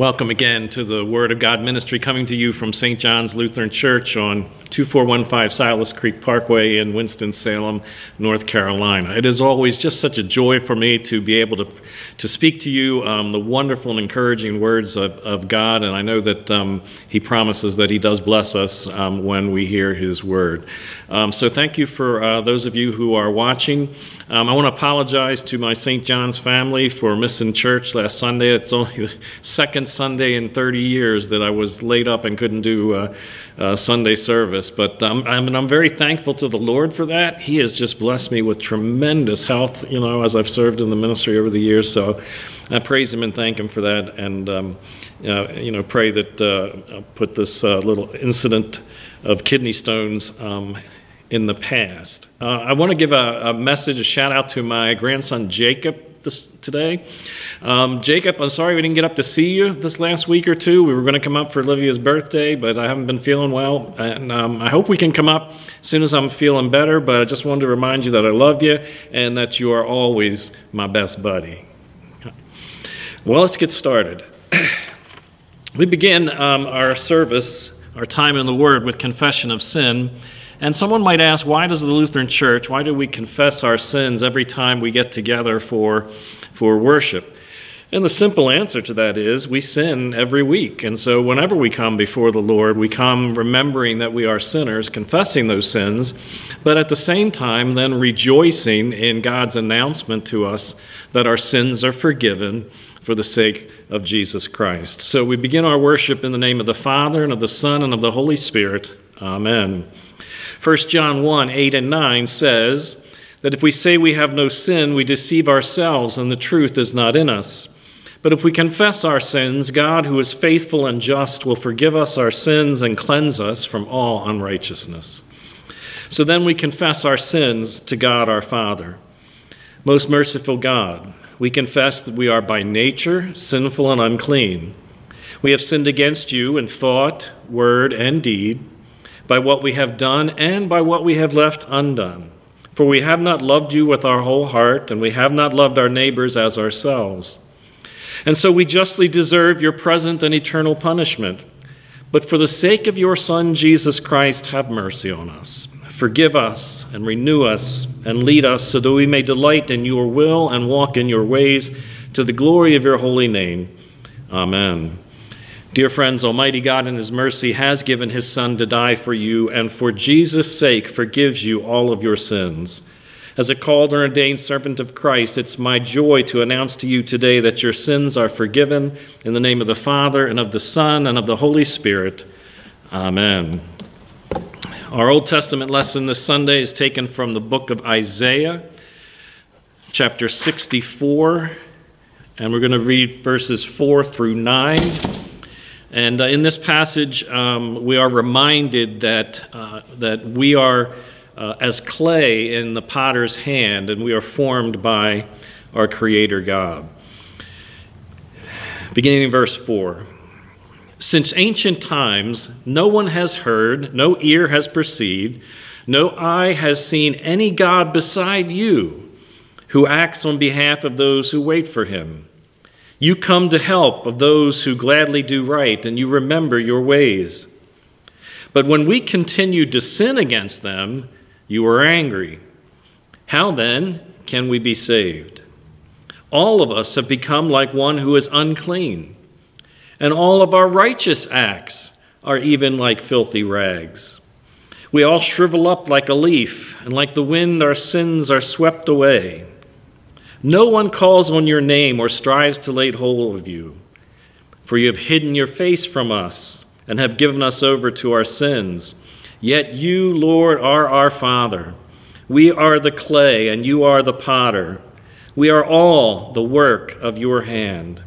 Welcome again to the Word of God ministry coming to you from St. John's Lutheran Church on 2415 Silas Creek Parkway in Winston-Salem, North Carolina. It is always just such a joy for me to be able to, to speak to you um, the wonderful and encouraging words of, of God, and I know that um, He promises that He does bless us um, when we hear His Word. Um, so thank you for uh, those of you who are watching. Um, I want to apologize to my St. John's family for missing church last Sunday. It's only the second Sunday in 30 years that I was laid up and couldn't do uh, uh, Sunday service. But um, I mean, I'm very thankful to the Lord for that. He has just blessed me with tremendous health, you know, as I've served in the ministry over the years. So I praise Him and thank Him for that. And, um, you know, pray that uh, I'll put this uh, little incident of kidney stones um, in the past. Uh, I want to give a, a, message, a shout out to my grandson Jacob this, today. Um, Jacob, I'm sorry we didn't get up to see you this last week or two. We were going to come up for Olivia's birthday, but I haven't been feeling well. And um, I hope we can come up as soon as I'm feeling better, but I just wanted to remind you that I love you and that you are always my best buddy. Well, let's get started. we begin um, our service, our time in the Word, with confession of sin. And someone might ask, why does the Lutheran Church, why do we confess our sins every time we get together for, for worship? And the simple answer to that is we sin every week. And so whenever we come before the Lord, we come remembering that we are sinners, confessing those sins, but at the same time, then rejoicing in God's announcement to us that our sins are forgiven for the sake of Jesus Christ. So we begin our worship in the name of the Father, and of the Son, and of the Holy Spirit. Amen. 1 John 1 8 and 9 says that if we say we have no sin, we deceive ourselves and the truth is not in us. But if we confess our sins, God, who is faithful and just, will forgive us our sins and cleanse us from all unrighteousness. So then we confess our sins to God our Father. Most merciful God, we confess that we are by nature sinful and unclean. We have sinned against you in thought, word, and deed by what we have done and by what we have left undone. For we have not loved you with our whole heart, and we have not loved our neighbors as ourselves. And so we justly deserve your present and eternal punishment. But for the sake of your Son, Jesus Christ, have mercy on us. Forgive us and renew us and lead us so that we may delight in your will and walk in your ways to the glory of your holy name. Amen. Dear friends, Almighty God in His mercy has given His Son to die for you, and for Jesus' sake forgives you all of your sins. As a called and ordained servant of Christ, it's my joy to announce to you today that your sins are forgiven in the name of the Father, and of the Son, and of the Holy Spirit. Amen. Our Old Testament lesson this Sunday is taken from the book of Isaiah, chapter 64, and we're going to read verses 4 through 9. And uh, in this passage, um, we are reminded that, uh, that we are uh, as clay in the potter's hand, and we are formed by our Creator God. Beginning in verse 4 Since ancient times, no one has heard, no ear has perceived, no eye has seen any God beside you who acts on behalf of those who wait for him. You come to help of those who gladly do right, and you remember your ways. But when we continue to sin against them, you are angry. How then can we be saved? All of us have become like one who is unclean, and all of our righteous acts are even like filthy rags. We all shrivel up like a leaf, and like the wind, our sins are swept away. No one calls on your name or strives to lay hold of you, for you have hidden your face from us and have given us over to our sins. Yet you, Lord, are our Father. We are the clay, and you are the potter. We are all the work of your hand.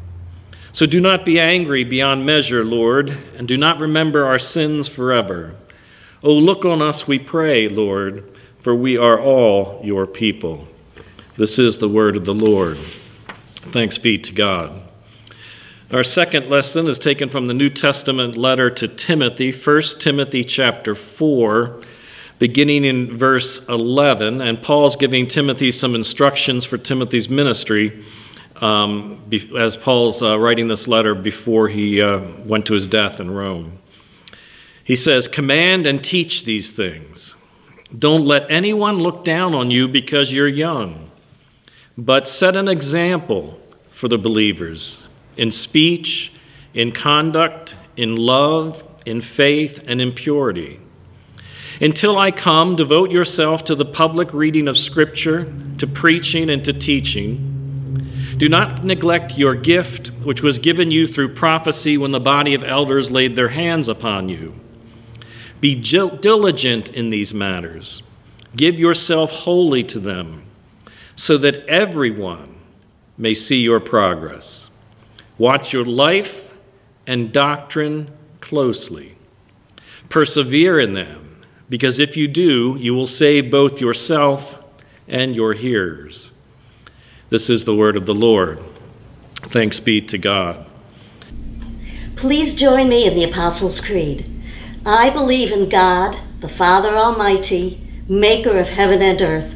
So do not be angry beyond measure, Lord, and do not remember our sins forever. Oh, look on us, we pray, Lord, for we are all your people. This is the word of the Lord. Thanks be to God. Our second lesson is taken from the New Testament letter to Timothy, 1 Timothy chapter 4, beginning in verse 11. And Paul's giving Timothy some instructions for Timothy's ministry um, as Paul's uh, writing this letter before he uh, went to his death in Rome. He says, Command and teach these things. Don't let anyone look down on you because you're young, but set an example for the believers in speech, in conduct, in love, in faith, and in purity. Until I come, devote yourself to the public reading of Scripture, to preaching, and to teaching. Do not neglect your gift, which was given you through prophecy when the body of elders laid their hands upon you. Be diligent in these matters. Give yourself wholly to them, so that everyone may see your progress. Watch your life and doctrine closely. Persevere in them, because if you do, you will save both yourself and your hearers. This is the word of the Lord. Thanks be to God. Please join me in the Apostles' Creed. I believe in God, the Father Almighty, maker of heaven and earth,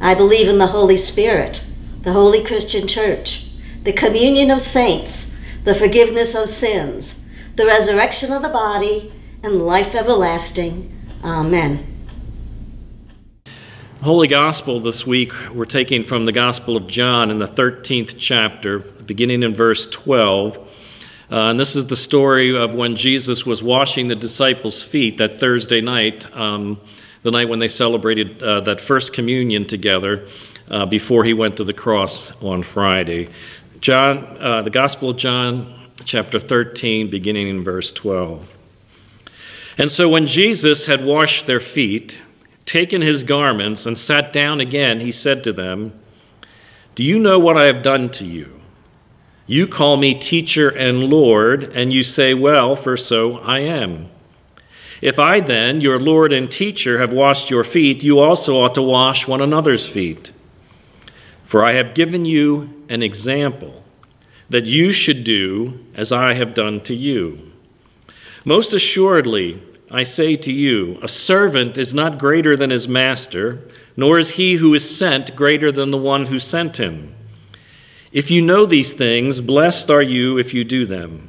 I believe in the Holy Spirit, the holy Christian church, the communion of saints, the forgiveness of sins, the resurrection of the body, and life everlasting. Amen. Holy Gospel this week, we're taking from the Gospel of John in the 13th chapter, beginning in verse 12. Uh, and this is the story of when Jesus was washing the disciples' feet that Thursday night, um, the night when they celebrated uh, that first communion together uh, before he went to the cross on Friday. John, uh, the Gospel of John, chapter 13, beginning in verse 12. And so when Jesus had washed their feet, taken his garments, and sat down again, he said to them, Do you know what I have done to you? You call me teacher and Lord, and you say, Well, for so I am. If I then, your Lord and teacher, have washed your feet, you also ought to wash one another's feet. For I have given you an example that you should do as I have done to you. Most assuredly, I say to you, a servant is not greater than his master, nor is he who is sent greater than the one who sent him. If you know these things, blessed are you if you do them.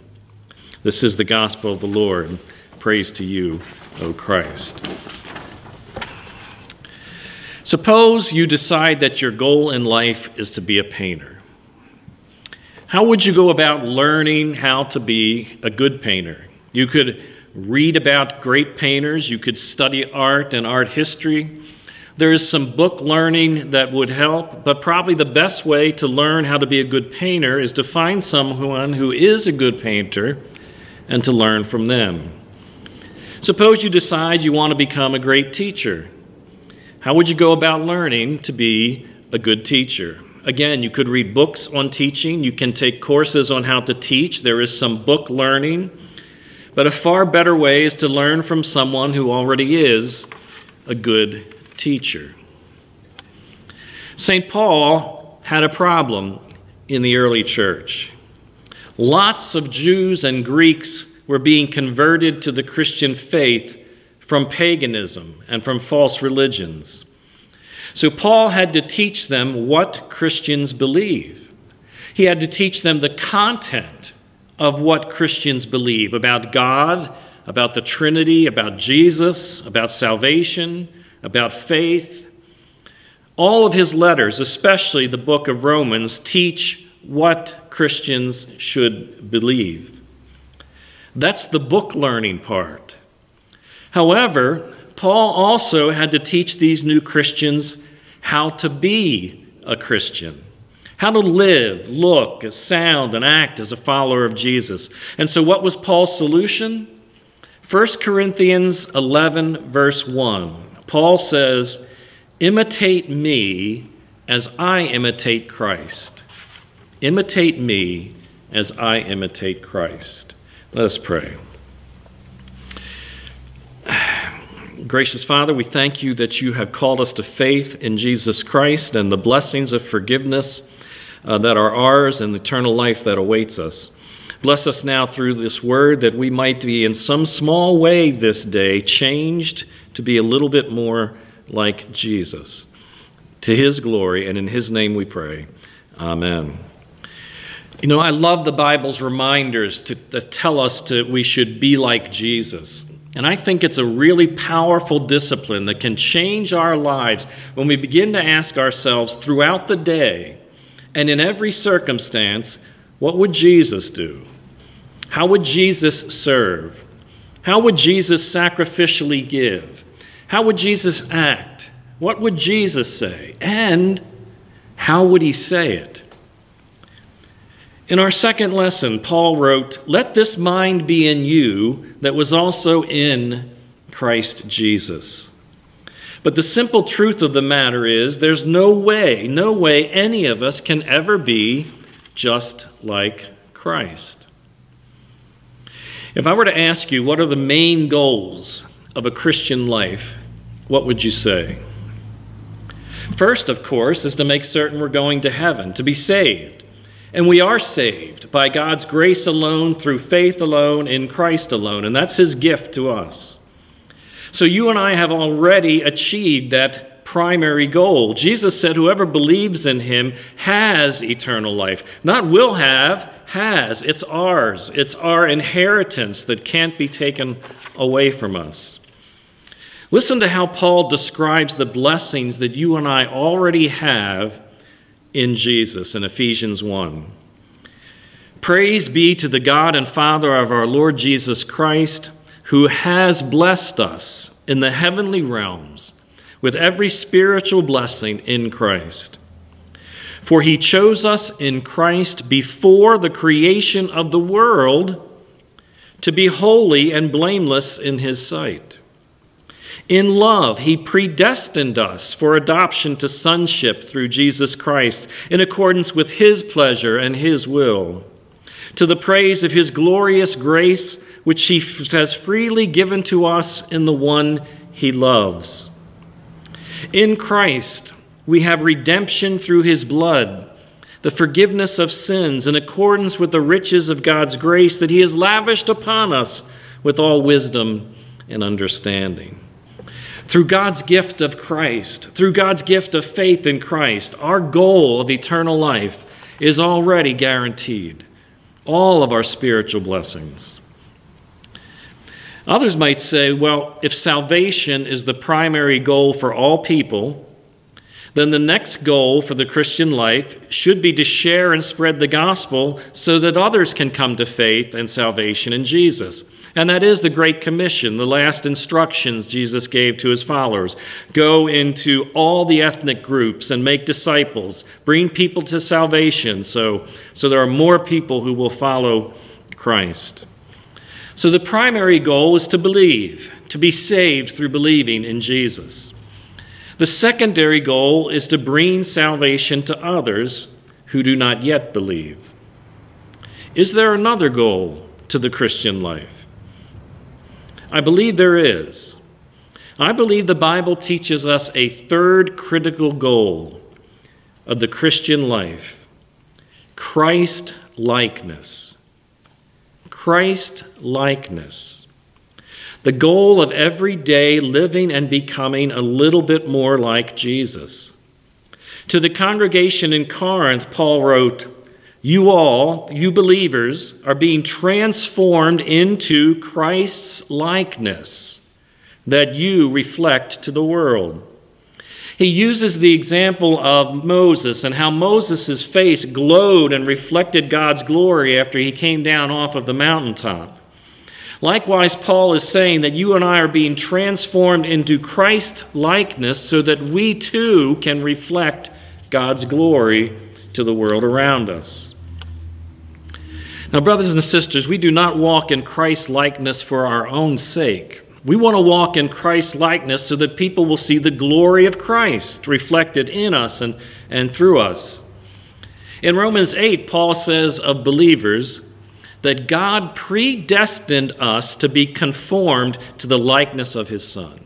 This is the gospel of the Lord. Praise to you, O Christ. Suppose you decide that your goal in life is to be a painter. How would you go about learning how to be a good painter? You could read about great painters, you could study art and art history, there is some book learning that would help, but probably the best way to learn how to be a good painter is to find someone who is a good painter and to learn from them. Suppose you decide you want to become a great teacher. How would you go about learning to be a good teacher? Again, you could read books on teaching, you can take courses on how to teach, there is some book learning. But a far better way is to learn from someone who already is a good teacher. St. Paul had a problem in the early church. Lots of Jews and Greeks were being converted to the Christian faith from paganism and from false religions. So Paul had to teach them what Christians believe. He had to teach them the content of what Christians believe about God, about the Trinity, about Jesus, about salvation, about faith. All of his letters, especially the book of Romans, teach what Christians should believe. That's the book learning part. However, Paul also had to teach these new Christians how to be a Christian, how to live, look, sound, and act as a follower of Jesus. And so, what was Paul's solution? 1 Corinthians 11, verse 1. Paul says, Imitate me as I imitate Christ. Imitate me as I imitate Christ. Let us pray. Gracious Father, we thank you that you have called us to faith in Jesus Christ and the blessings of forgiveness uh, that are ours and the eternal life that awaits us. Bless us now through this word that we might be in some small way this day changed to be a little bit more like Jesus. To his glory, and in his name we pray. Amen. You know, I love the Bible's reminders to, to tell us that we should be like Jesus. And I think it's a really powerful discipline that can change our lives when we begin to ask ourselves throughout the day and in every circumstance what would Jesus do? How would Jesus serve? How would Jesus sacrificially give? How would Jesus act? What would Jesus say? And how would he say it? In our second lesson, Paul wrote, Let this mind be in you that was also in Christ Jesus. But the simple truth of the matter is, there's no way, no way any of us can ever be just like Christ. If I were to ask you, what are the main goals of a Christian life, what would you say? First, of course, is to make certain we're going to heaven, to be saved. And we are saved by God's grace alone, through faith alone, in Christ alone. And that's his gift to us. So you and I have already achieved that primary goal. Jesus said, Whoever believes in him has eternal life. Not will have, has. It's ours. It's our inheritance that can't be taken away from us. Listen to how Paul describes the blessings that you and I already have in Jesus in Ephesians 1. Praise be to the God and Father of our Lord Jesus Christ, who has blessed us in the heavenly realms with every spiritual blessing in Christ. For he chose us in Christ before the creation of the world to be holy and blameless in his sight. In love, he predestined us for adoption to sonship through Jesus Christ in accordance with his pleasure and his will, to the praise of his glorious grace, which he has freely given to us in the one he loves. In Christ, we have redemption through his blood, the forgiveness of sins in accordance with the riches of God's grace that he has lavished upon us with all wisdom and understanding. Through God's gift of Christ, through God's gift of faith in Christ, our goal of eternal life is already guaranteed. All of our spiritual blessings. Others might say, well, if salvation is the primary goal for all people, then the next goal for the Christian life should be to share and spread the gospel so that others can come to faith and salvation in Jesus. And that is the Great Commission, the last instructions Jesus gave to his followers. Go into all the ethnic groups and make disciples, bring people to salvation so, so there are more people who will follow Christ. So the primary goal is to believe, to be saved through believing in Jesus. The secondary goal is to bring salvation to others who do not yet believe. Is there another goal to the Christian life? I believe there is. I believe the Bible teaches us a third critical goal of the Christian life Christ likeness. Christ likeness. The goal of every day living and becoming a little bit more like Jesus. To the congregation in Corinth, Paul wrote, you all, you believers, are being transformed into Christ's likeness that you reflect to the world. He uses the example of Moses and how Moses' face glowed and reflected God's glory after he came down off of the mountaintop. Likewise, Paul is saying that you and I are being transformed into Christ likeness so that we too can reflect God's glory to the world around us. Now, brothers and sisters, we do not walk in Christ likeness for our own sake. We want to walk in Christ likeness so that people will see the glory of Christ reflected in us and, and through us. In Romans 8, Paul says of believers that God predestined us to be conformed to the likeness of his Son.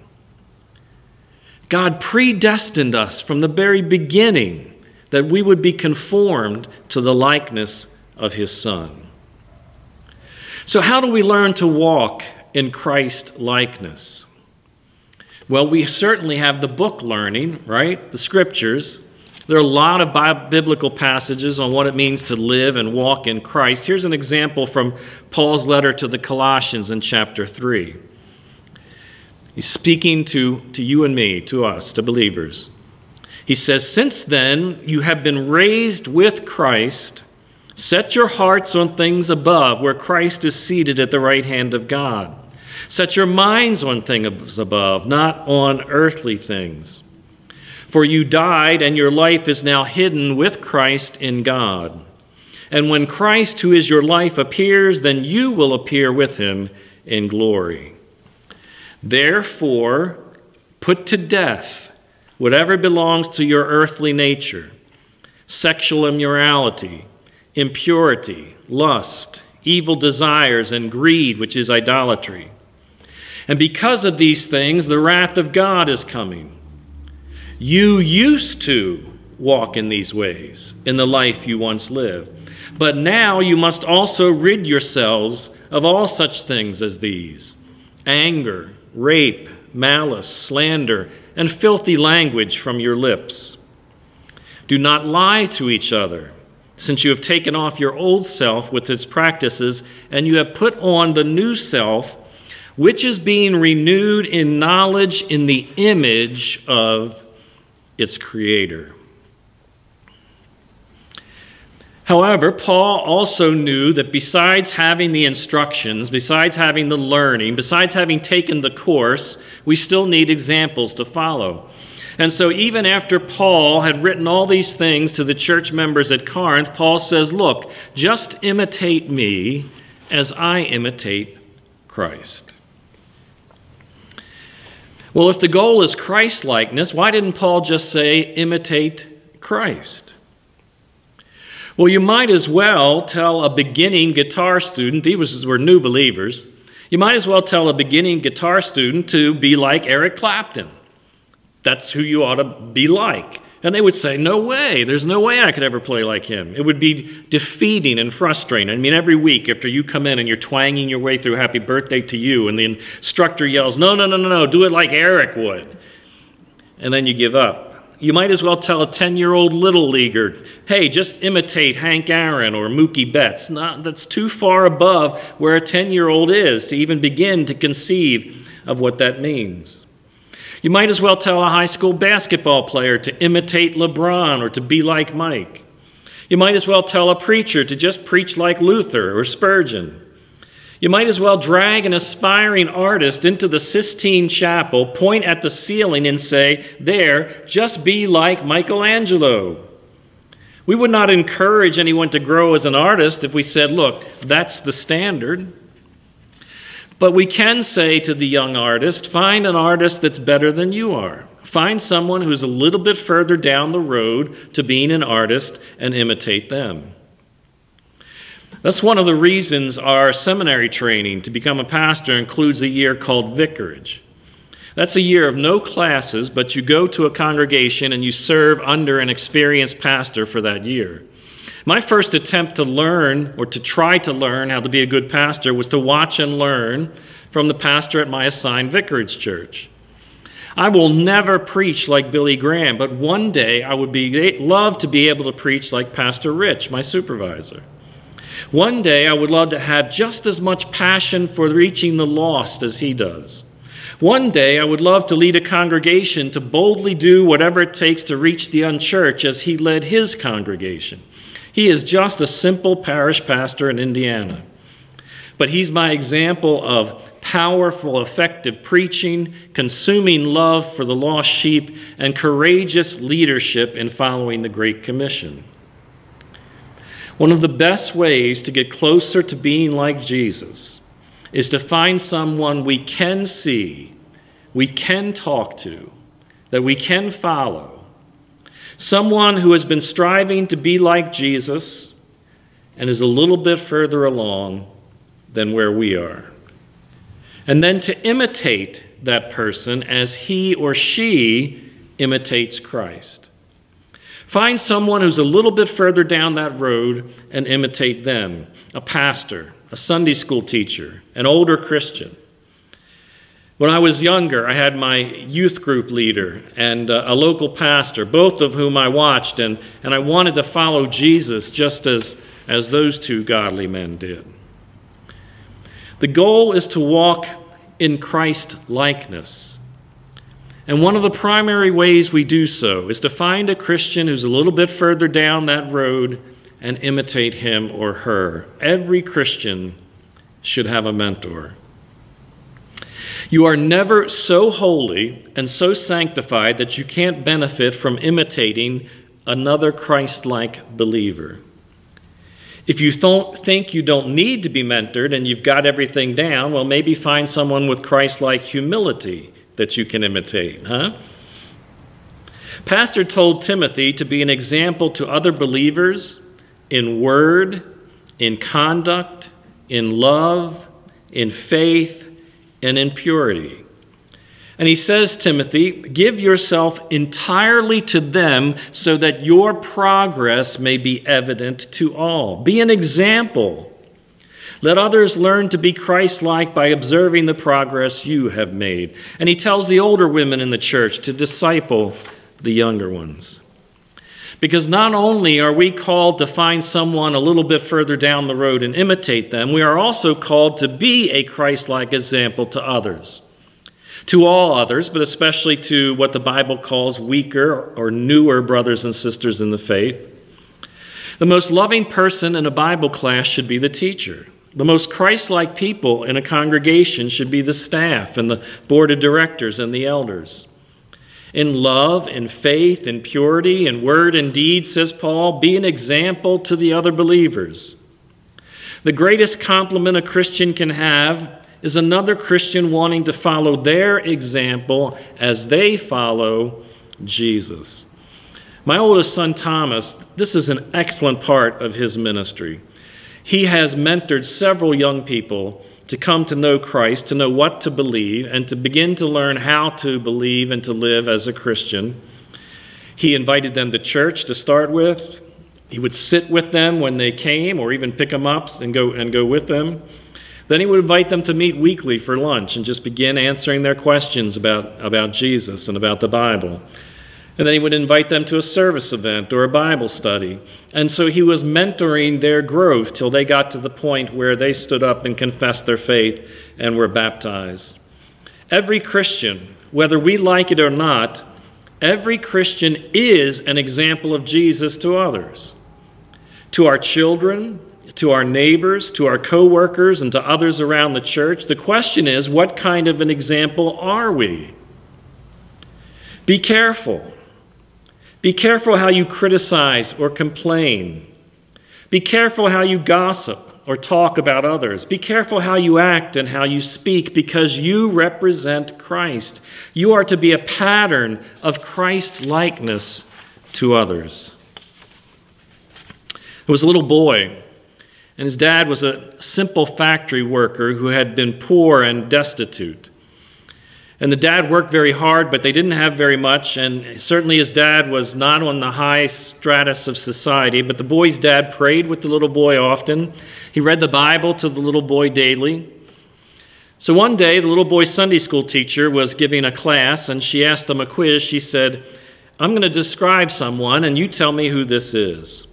God predestined us from the very beginning that we would be conformed to the likeness of his Son. So, how do we learn to walk in Christ likeness? Well, we certainly have the book learning, right? The scriptures. There are a lot of biblical passages on what it means to live and walk in Christ. Here's an example from Paul's letter to the Colossians in chapter 3. He's speaking to, to you and me, to us, to believers. He says, Since then you have been raised with Christ, set your hearts on things above, where Christ is seated at the right hand of God. Set your minds on things above, not on earthly things. For you died, and your life is now hidden with Christ in God. And when Christ, who is your life, appears, then you will appear with him in glory. Therefore, put to death whatever belongs to your earthly nature sexual immorality, impurity, lust, evil desires, and greed, which is idolatry. And because of these things, the wrath of God is coming. You used to walk in these ways in the life you once lived. But now you must also rid yourselves of all such things as these anger, rape, malice, slander, and filthy language from your lips. Do not lie to each other, since you have taken off your old self with its practices, and you have put on the new self which is being renewed in knowledge in the image of its creator. However, Paul also knew that besides having the instructions, besides having the learning, besides having taken the course, we still need examples to follow. And so, even after Paul had written all these things to the church members at Corinth, Paul says, Look, just imitate me as I imitate Christ. Well, if the goal is Christ likeness, why didn't Paul just say, imitate Christ? Well, you might as well tell a beginning guitar student, these were new believers, you might as well tell a beginning guitar student to be like Eric Clapton. That's who you ought to be like. And they would say, No way, there's no way I could ever play like him. It would be defeating and frustrating. I mean, every week after you come in and you're twanging your way through Happy Birthday to You, and the instructor yells, No, no, no, no, no, do it like Eric would. And then you give up. You might as well tell a 10 year old little leaguer, hey, just imitate Hank Aaron or Mookie Betts. Not, that's too far above where a 10 year old is to even begin to conceive of what that means. You might as well tell a high school basketball player to imitate LeBron or to be like Mike. You might as well tell a preacher to just preach like Luther or Spurgeon. You might as well drag an aspiring artist into the Sistine Chapel, point at the ceiling, and say, There, just be like Michelangelo. We would not encourage anyone to grow as an artist if we said, Look, that's the standard. But we can say to the young artist, find an artist that's better than you are. Find someone who's a little bit further down the road to being an artist and imitate them. That's one of the reasons our seminary training to become a pastor includes a year called vicarage. That's a year of no classes, but you go to a congregation and you serve under an experienced pastor for that year. My first attempt to learn or to try to learn how to be a good pastor was to watch and learn from the pastor at my assigned vicarage church. I will never preach like Billy Graham, but one day I would be love to be able to preach like Pastor Rich, my supervisor. One day I would love to have just as much passion for reaching the lost as he does. One day I would love to lead a congregation to boldly do whatever it takes to reach the unchurched as he led his congregation. He is just a simple parish pastor in Indiana. But he's my example of powerful, effective preaching, consuming love for the lost sheep, and courageous leadership in following the Great Commission. One of the best ways to get closer to being like Jesus is to find someone we can see, we can talk to, that we can follow, Someone who has been striving to be like Jesus and is a little bit further along than where we are. And then to imitate that person as he or she imitates Christ. Find someone who's a little bit further down that road and imitate them a pastor, a Sunday school teacher, an older Christian. When I was younger, I had my youth group leader and uh, a local pastor, both of whom I watched, and, and I wanted to follow Jesus just as, as those two godly men did. The goal is to walk in Christ likeness. And one of the primary ways we do so is to find a Christian who's a little bit further down that road and imitate him or her. Every Christian should have a mentor. You are never so holy and so sanctified that you can't benefit from imitating another Christ like believer. If you don't think you don't need to be mentored and you've got everything down, well, maybe find someone with Christ like humility that you can imitate, huh? Pastor told Timothy to be an example to other believers in word, in conduct, in love, in faith, and in purity. And he says, Timothy, give yourself entirely to them so that your progress may be evident to all. Be an example. Let others learn to be Christ like by observing the progress you have made. And he tells the older women in the church to disciple the younger ones. Because not only are we called to find someone a little bit further down the road and imitate them, we are also called to be a Christ like example to others to all others, but especially to what the Bible calls weaker or newer brothers and sisters in the faith. The most loving person in a Bible class should be the teacher. The most Christ like people in a congregation should be the staff and the board of directors and the elders. In love, in faith, in purity, in word and deed, says Paul, be an example to the other believers. The greatest compliment a Christian can have is another Christian wanting to follow their example as they follow Jesus. My oldest son, Thomas, this is an excellent part of his ministry. He has mentored several young people to come to know Christ, to know what to believe, and to begin to learn how to believe and to live as a Christian. He invited them to church to start with. He would sit with them when they came, or even pick them up and go, and go with them. Then he would invite them to meet weekly for lunch and just begin answering their questions about, about Jesus and about the Bible. And then he would invite them to a service event or a Bible study. And so he was mentoring their growth till they got to the point where they stood up and confessed their faith and were baptized. Every Christian, whether we like it or not, every Christian is an example of Jesus to others. To our children, to our neighbors, to our coworkers, and to others around the church. The question is, what kind of an example are we? Be careful. Be careful how you criticize or complain. Be careful how you gossip or talk about others. Be careful how you act and how you speak because you represent Christ. You are to be a pattern of Christ likeness to others. There was a little boy and his dad was a simple factory worker who had been poor and destitute. And the dad worked very hard, but they didn't have very much. And certainly his dad was not on the high stratus of society. But the boy's dad prayed with the little boy often. He read the Bible to the little boy daily. So one day, the little boy's Sunday school teacher was giving a class, and she asked them a quiz. She said, I'm going to describe someone, and you tell me who this is.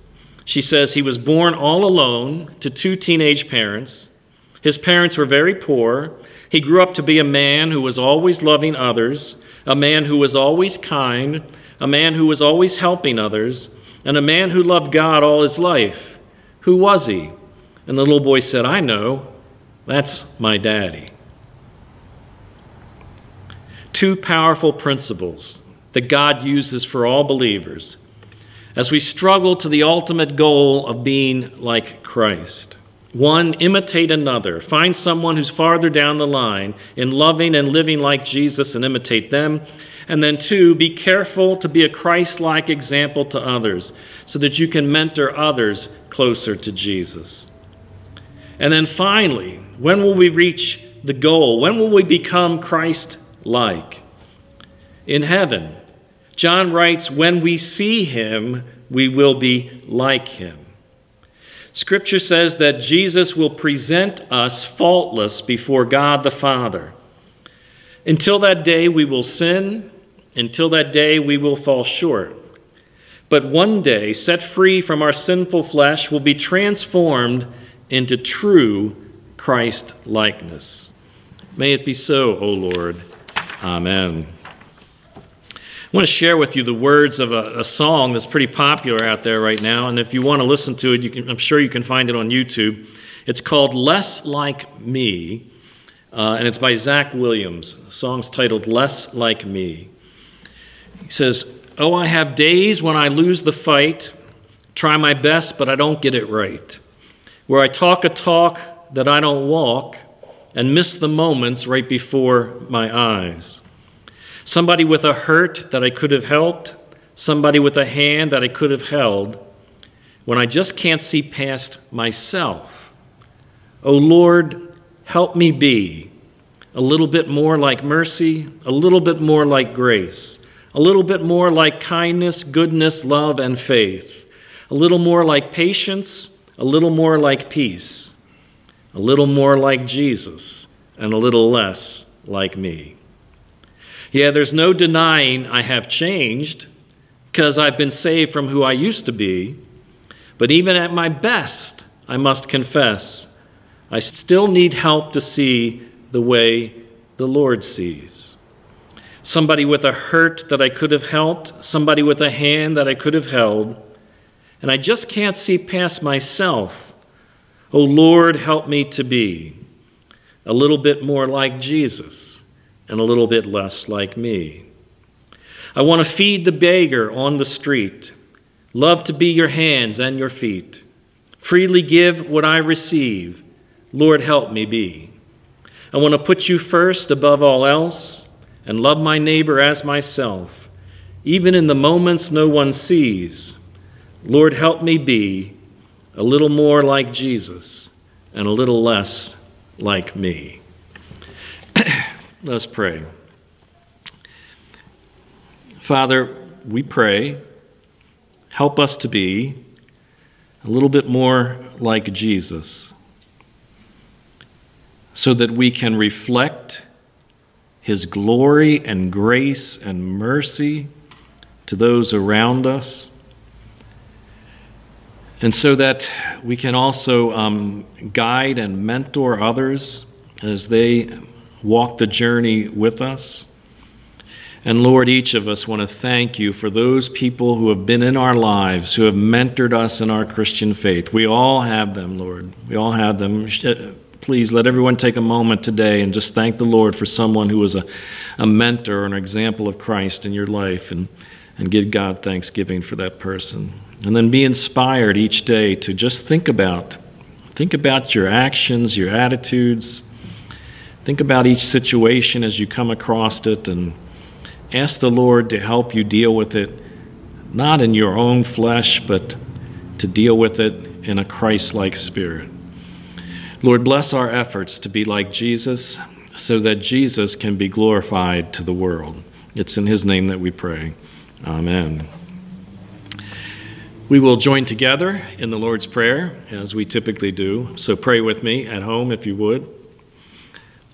She says he was born all alone to two teenage parents. His parents were very poor. He grew up to be a man who was always loving others, a man who was always kind, a man who was always helping others, and a man who loved God all his life. Who was he? And the little boy said, I know. That's my daddy. Two powerful principles that God uses for all believers as we struggle to the ultimate goal of being like Christ. One, imitate another. Find someone who's farther down the line in loving and living like Jesus and imitate them. And then, two, be careful to be a Christ like example to others so that you can mentor others closer to Jesus. And then finally, when will we reach the goal? When will we become Christ like? In heaven. John writes, When we see him, we will be like him. Scripture says that Jesus will present us faultless before God the Father. Until that day, we will sin. Until that day, we will fall short. But one day, set free from our sinful flesh, will be transformed into true Christ likeness. May it be so, O Lord. Amen. I want to share with you the words of a, a, song that's pretty popular out there right now. And if you want to listen to it, can, I'm sure you can find it on YouTube. It's called Less Like Me, uh, and it's by Zach Williams. The song's titled Less Like Me. He says, Oh, I have days when I lose the fight, try my best, but I don't get it right. Where I talk a talk that I don't walk and miss the moments right before my eyes. Somebody with a hurt that I could have helped, somebody with a hand that I could have held, when I just can't see past myself. Oh Lord, help me be a little bit more like mercy, a little bit more like grace, a little bit more like kindness, goodness, love, and faith, a little more like patience, a little more like peace, a little more like Jesus, and a little less like me. Yeah, there's no denying I have changed because I've been saved from who I used to be. But even at my best, I must confess, I still need help to see the way the Lord sees. Somebody with a hurt that I could have helped, somebody with a hand that I could have held, and I just can't see past myself. Oh Lord, help me to be a little bit more like Jesus and a little bit less like me. I want to feed the beggar on the street, love to be your hands and your feet, freely give what I receive. Lord, help me be. I want to put you first above all else and love my neighbor as myself, even in the moments no one sees. Lord, help me be a little more like Jesus and a little less like me. Let's pray. Father, we pray, help us to be a little bit more like Jesus so that we can reflect his glory and grace and mercy to those around us. And so that we can also um, guide and mentor others as they walk the journey with us. And Lord, each of us want to thank you for those people who have been in our lives, who have mentored us in our Christian faith. We all have them, Lord. We all have them. Please let everyone take a moment today and just thank the Lord for someone who was a, a mentor or an example of Christ in your life and, and give God thanksgiving for that person. And then be inspired each day to just think about think about your actions, your attitudes Think about each situation as you come across it and ask the Lord to help you deal with it, not in your own flesh, but to deal with it in a Christ like spirit. Lord, bless our efforts to be like Jesus so that Jesus can be glorified to the world. It's in His name that we pray. Amen. We will join together in the Lord's Prayer as we typically do. So pray with me at home if you would.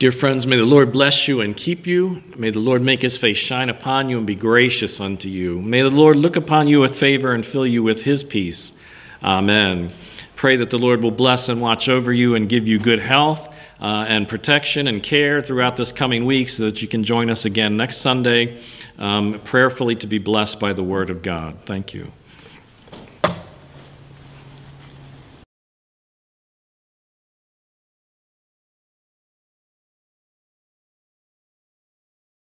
Dear friends, may the Lord bless you and keep you. May the Lord make his face shine upon you and be gracious unto you. May the Lord look upon you with favor and fill you with his peace. Amen. Pray that the Lord will bless and watch over you and give you good health. uh, and protection and care throughout this coming week so that you can join us again next Sunday, um, prayerfully to be blessed by the Word of God. Thank you.